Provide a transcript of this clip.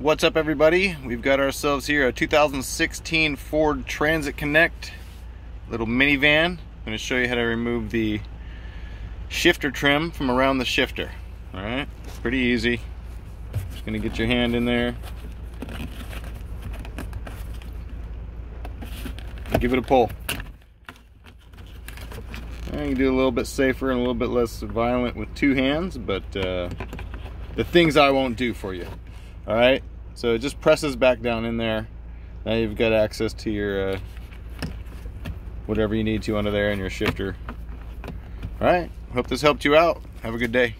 What's up everybody? We've got ourselves here a 2016 Ford Transit Connect little minivan. I'm going to show you how to remove the shifter trim from around the shifter. Alright, pretty easy. Just going to get your hand in there. Give it a pull. And you can do a little bit safer and a little bit less violent with two hands, but uh, the things I won't do for you. All right, so it just presses back down in there. Now you've got access to your uh, whatever you need to under there in your shifter. All right, hope this helped you out. Have a good day.